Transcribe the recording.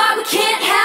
why we can't have